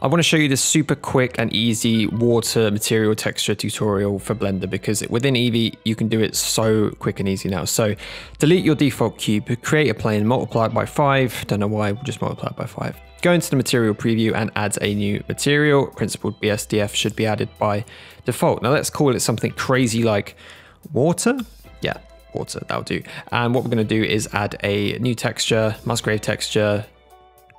I want to show you this super quick and easy water material texture tutorial for Blender because within Eevee, you can do it so quick and easy now. So delete your default cube, create a plane, multiply it by five. Don't know why, we'll just multiply it by five. Go into the material preview and add a new material. Principled BSDF should be added by default. Now let's call it something crazy like water. Yeah, water, that'll do. And what we're gonna do is add a new texture, Musgrave texture,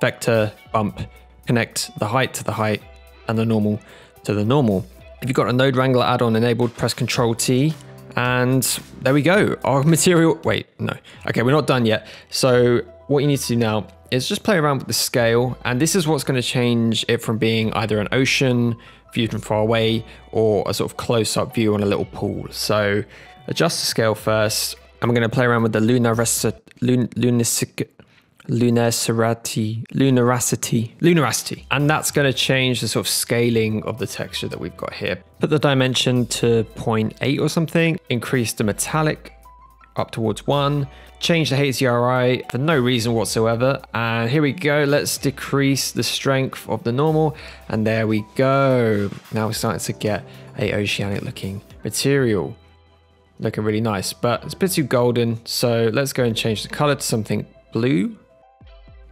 vector, bump, connect the height to the height and the normal to the normal. If you've got a Node Wrangler add-on enabled, press Control T and there we go. Our material, wait, no. Okay, we're not done yet. So what you need to do now is just play around with the scale. And this is what's gonna change it from being either an ocean viewed from far away or a sort of close-up view on a little pool. So adjust the scale first. I'm gonna play around with the lunar, lun, lunasic, lunarity, lunaracity, lunaracity. And that's going to change the sort of scaling of the texture that we've got here. Put the dimension to 0.8 or something, increase the metallic up towards one, change the HDRI for no reason whatsoever. And here we go. Let's decrease the strength of the normal. And there we go. Now we're starting to get a oceanic looking material. Looking really nice, but it's a bit too golden. So let's go and change the color to something blue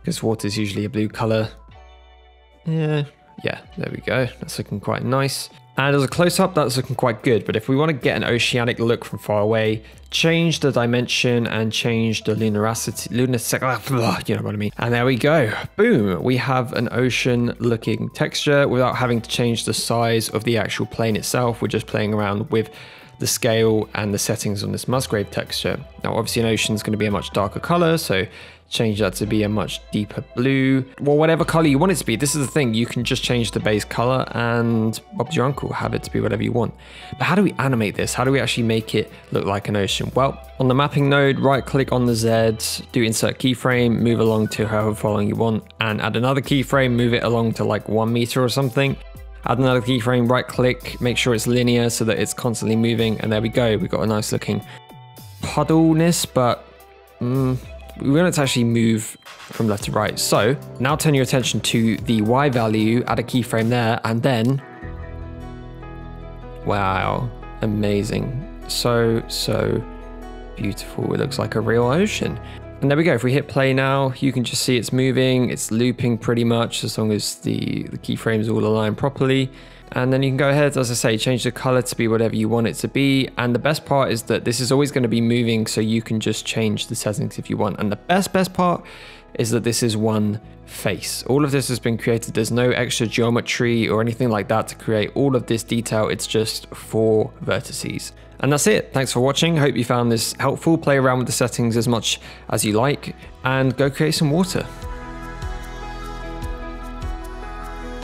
because water is usually a blue color. Yeah, yeah, there we go. That's looking quite nice. And as a close-up, that's looking quite good. But if we want to get an oceanic look from far away, change the dimension and change the lunaricity, lunar, ah, you know what I mean. And there we go. Boom. We have an ocean-looking texture without having to change the size of the actual plane itself. We're just playing around with the scale and the settings on this Musgrave texture. Now, obviously an ocean is going to be a much darker color, so change that to be a much deeper blue, well, whatever color you want it to be. This is the thing, you can just change the base color and Bob's your uncle, have it to be whatever you want. But how do we animate this? How do we actually make it look like an ocean? Well, on the mapping node, right click on the Z, do insert keyframe, move along to however far you want, and add another keyframe, move it along to like one meter or something. Add another keyframe, right click, make sure it's linear so that it's constantly moving, and there we go. We've got a nice looking puddleness, but mm, we want it to actually move from left to right. So now turn your attention to the Y value, add a keyframe there, and then, wow, amazing. So, so beautiful. It looks like a real ocean. And there we go. If we hit play now, you can just see it's moving. It's looping pretty much as long as the, the keyframes all align properly. And then you can go ahead, as I say, change the color to be whatever you want it to be. And the best part is that this is always going to be moving, so you can just change the settings if you want. And the best, best part is that this is one face. All of this has been created. There's no extra geometry or anything like that to create all of this detail. It's just four vertices. And that's it. Thanks for watching. Hope you found this helpful. Play around with the settings as much as you like and go create some water.